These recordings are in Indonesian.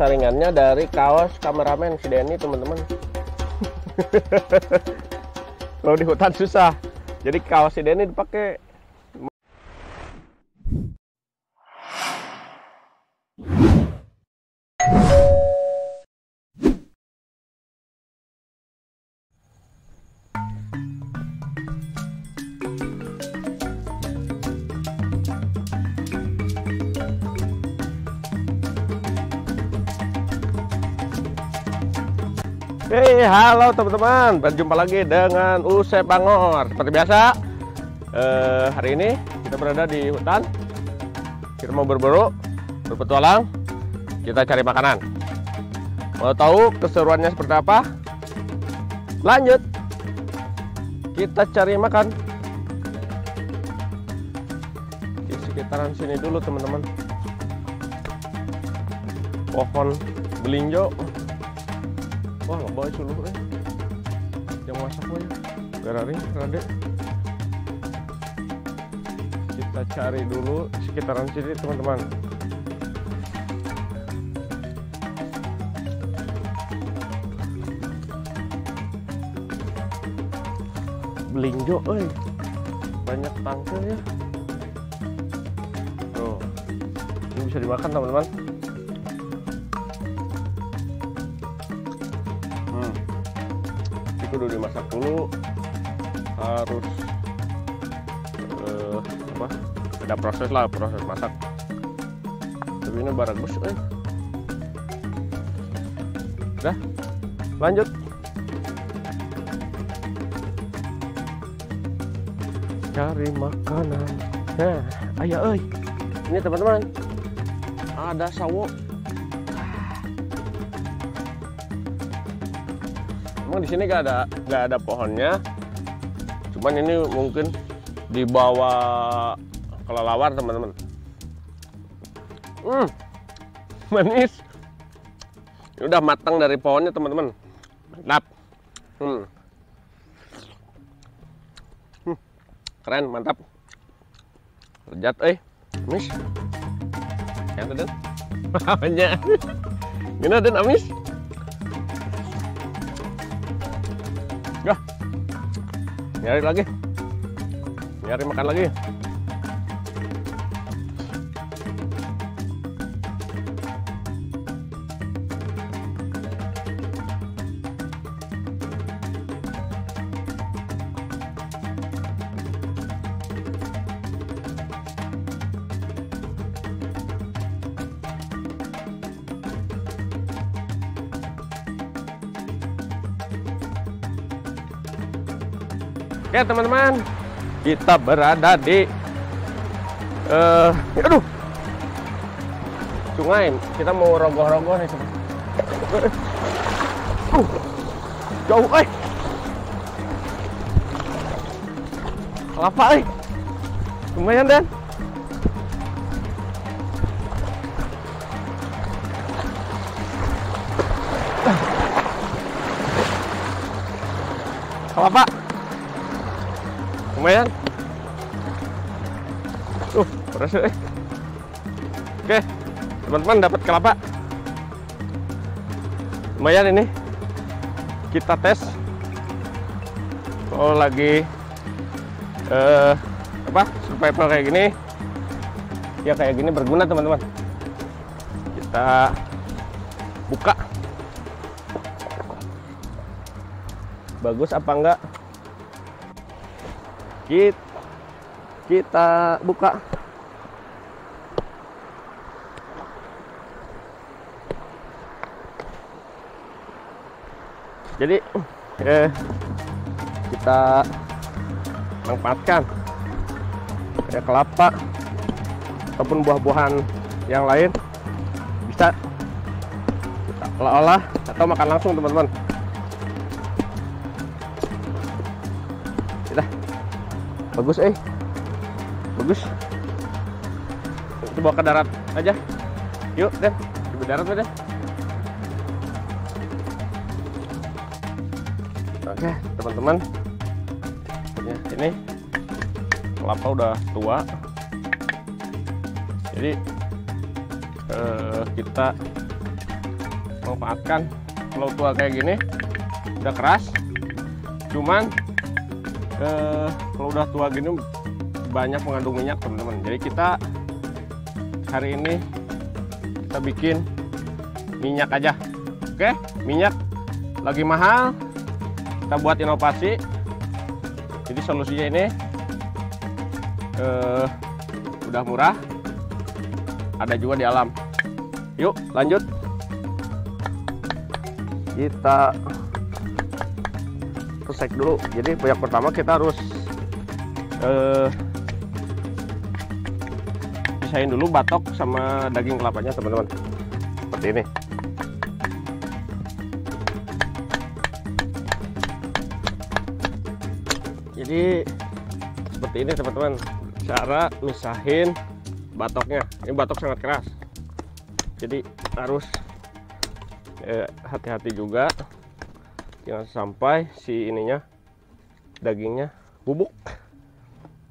saringannya dari kaos kameramen si Denny teman-teman. Kalau di hutan susah. Jadi kaos si Denny dipakai Hei, halo teman-teman, berjumpa lagi dengan Usep Bangor. Seperti biasa, eh, hari ini kita berada di hutan. Kita mau berburu, berpetualang, kita cari makanan. Mau tahu keseruannya seperti apa? Lanjut, kita cari makan di sekitaran sini dulu teman-teman. Pohon belinjo wah bawa suluh eh. Yang masak gue garari rade kita cari dulu sekitaran sini teman-teman. Belinjo eh. Banyak tangkel ya. Tuh. Ini bisa dimakan teman-teman kudu dimasak dulu harus eh, apa ada proses lah proses masak. Tapi ini bagus eh. Udah lanjut. Cari makanan. Nah ayo oi ini teman-teman ada sawo Emang di sini gak ada gak ada pohonnya. Cuman ini mungkin di bawah kelelawar teman-teman. Hmm, manis. Ini udah matang dari pohonnya teman-teman. Mantap. Hmm. Hmm, Keren, mantap. Lejat, eh. Amis. Itu, Den. Banyak. Gimana, Den, amis? Nyari lagi, nyari makan lagi. Oke teman-teman, kita berada di, eh, aduh, sungai. Kita mau rogoh-rogoh nih. Uh, jauh, eh. Kelapa, eh. Lumayan dan. Kelapa lumayan. Tuh berhasil eh. Oke teman-teman dapat kelapa. Lumayan ini. Kita tes. Kalau lagi eh, apa survival kayak gini. Ya kayak gini berguna teman-teman. Kita buka. Bagus apa enggak kita, kita buka. Jadi eh, kita manfaatkan. Kayak kelapa ataupun buah-buahan yang lain. Bisa kita olah-olah atau makan langsung teman-teman bagus eh. Bagus. Bawa ke darat aja. Yuk deh di darat deh oke teman-teman. Ini. Kelapa udah tua. Jadi eh, kita manfaatkan kalau tua kayak gini. Udah keras. Cuman eh, kalau udah tua gini banyak mengandung minyak teman-teman. Jadi kita hari ini kita bikin minyak aja. Oke minyak lagi mahal kita buat inovasi. Jadi solusinya ini eh, udah murah ada juga di alam. Yuk lanjut. Kita resek dulu. Jadi yang pertama kita harus eh, pisahin dulu batok sama daging kelapanya teman-teman. Seperti ini. Jadi seperti ini teman-teman. Cara misahin batoknya. Ini batok sangat keras. Jadi harus eh, hati-hati eh, juga jangan sampai si ininya dagingnya bubuk.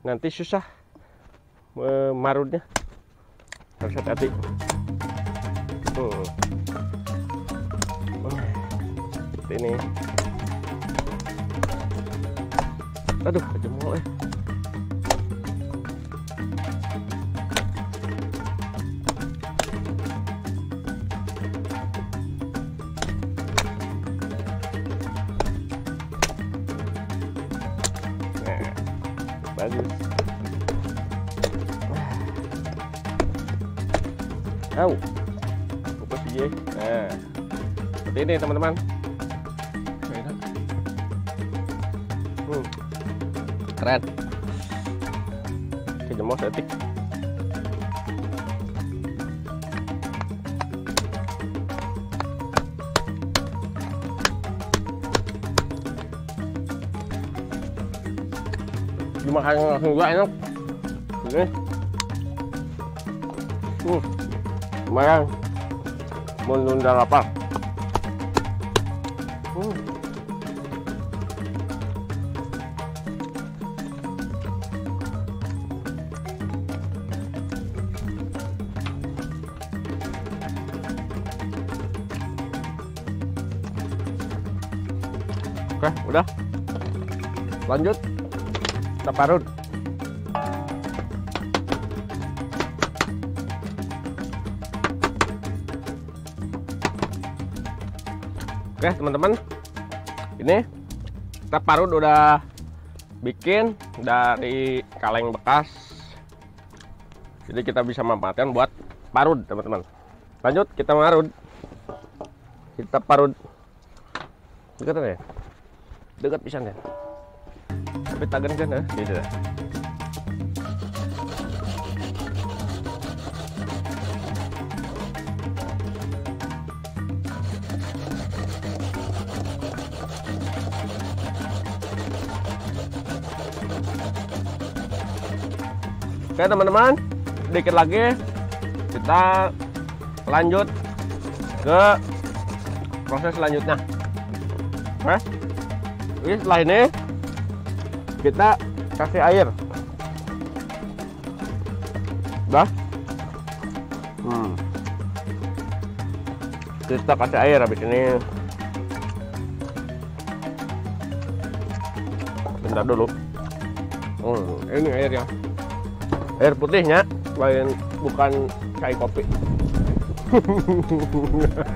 Nanti susah marutnya. Harus hati-hati. Hmm. seperti ini. Aduh jemol eh bagus. Tahu fokus aja nah. Seperti ini teman-teman. Hmm. keren. Kejemur setik dimakan langsung juga enak. Ini. Hmm, lumayan. Menunda lapar. Hmm. Oke, udah. Lanjut kita parut. Oke teman-teman. Ini kita parut udah bikin dari kaleng bekas. Jadi kita bisa manfaatkan buat parut teman-teman. Lanjut kita marut kita parut. Dekat ya? Dekat pisan ya petagan kan eh? beda Oke teman-teman, sedikit lagi kita lanjut ke proses selanjutnya. Oke, ini setelah ini kita kasih air. Dah? Hmm. kita kasih air habis ini. Bentar dulu. Hmm, ini airnya. Air putihnya lain bukan cair kopi.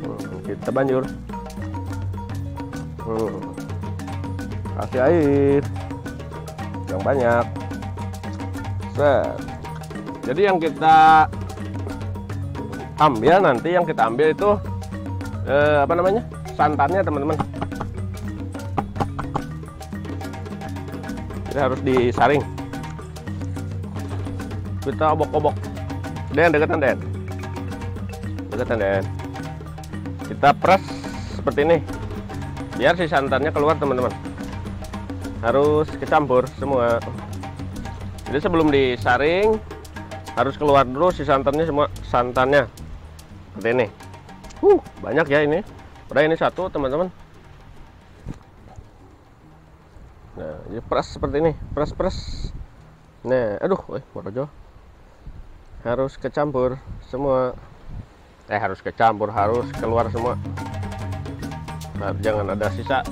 Hmm, kita banjur. Hmm kasih air. Yang banyak. Set. Jadi yang kita ambil nanti yang kita ambil itu eh, apa namanya? Santannya teman-teman. Jadi harus disaring. Kita obok-obok. Den dekatan Den. Dekatan Den. Kita press seperti ini. Biar si santannya keluar teman-teman harus kecampur semua. Jadi sebelum disaring harus keluar dulu si santannya semua santannya. Seperti ini. Uh, banyak ya ini. Udah ini satu teman-teman. Nah ini pres seperti ini. Pres pres nah aduh eh morojo harus kecampur semua. Eh harus kecampur harus keluar semua. Nah, jangan ada sisa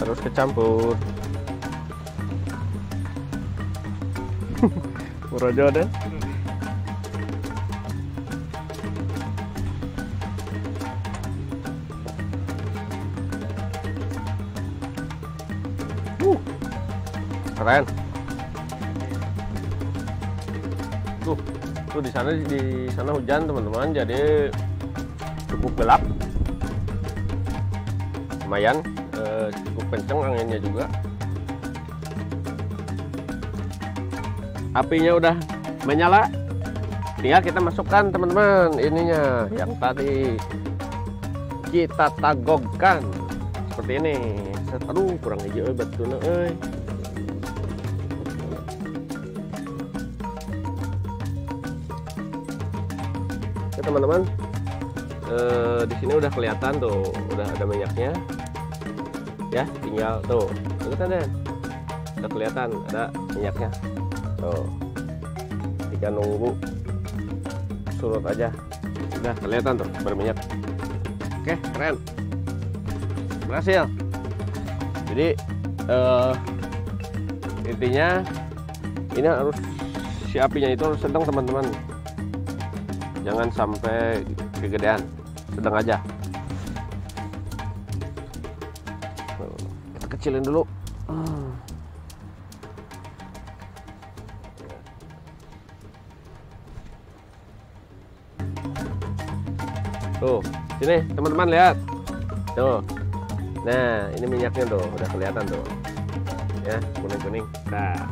harus kecampur. Murojo deh uh, keren. Tuh tuh di sana di sana hujan teman-teman. Jadi cukup gelap. Lumayan eh, cukup kenceng anginnya juga. Apinya udah menyala. Tinggal kita masukkan teman-teman ininya yang tadi. Kita tagogkan. Seperti ini. Aduh kurang hijau betul eh. Oke teman-teman. Eh, di sini udah kelihatan tuh udah ada minyaknya ya tinggal tuh. Kelihatan deh. Udah kelihatan ada minyaknya. Tuh. Tinggal nunggu surut aja. Udah kelihatan tuh berminyak. Oke keren. Berhasil. Jadi eh, intinya ini harus si apinya itu harus sedang teman-teman. Jangan sampai kegedean. Sedang aja kecilin dulu. Tuh sini teman-teman lihat. Tuh. Nah ini minyaknya tuh udah kelihatan tuh. Ya kuning-kuning. Nah.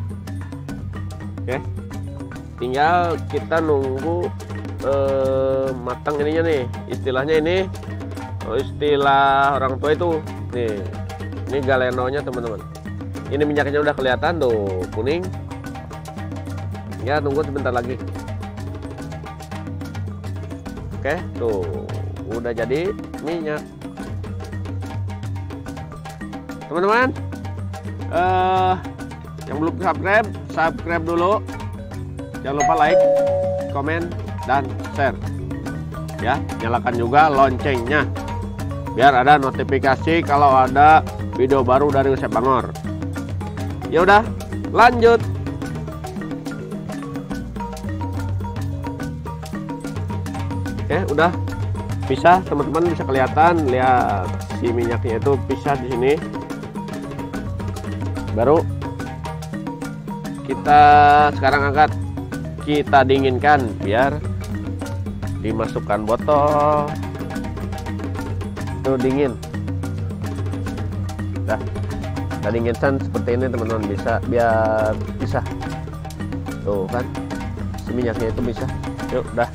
Oke. Tinggal kita nunggu eh, matang ininya nih. Istilahnya ini oh, istilah orang tua itu. Nih ini galenonya teman-teman. Ini minyaknya udah kelihatan tuh kuning. Ya tunggu sebentar lagi. Oke tuh. Udah jadi minyak. Teman-teman eh yang belum subscribe subscribe dulu. Jangan lupa like komen dan share. Ya nyalakan juga loncengnya. Biar ada notifikasi kalau ada video baru dari Usep Bangor. Ya udah lanjut. Oke udah. Pisah teman-teman bisa kelihatan lihat si minyaknya itu pisah di sini. Baru kita sekarang angkat. Kita dinginkan biar dimasukkan botol. Tuh dingin dah kita dinginkan seperti ini teman-teman bisa biar bisa tuh kan si minyaknya itu bisa yuk dah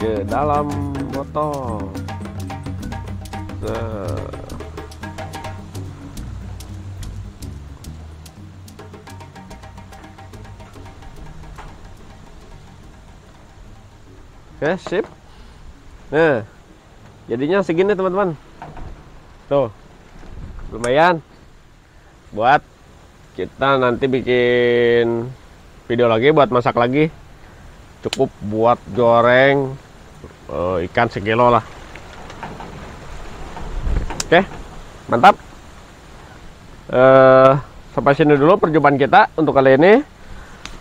ke dalam Tuh. Oke, sip. Nah, jadinya segini teman-teman. Tuh, lumayan. Buat kita nanti bikin video lagi, buat masak lagi. Cukup buat goreng uh, ikan sekilo lah. Oke, mantap. Uh, sampai sini dulu perjumpaan kita untuk kali ini.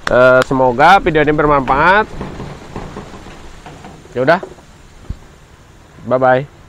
Uh, semoga video ini bermanfaat. Ya udah. Bye bye.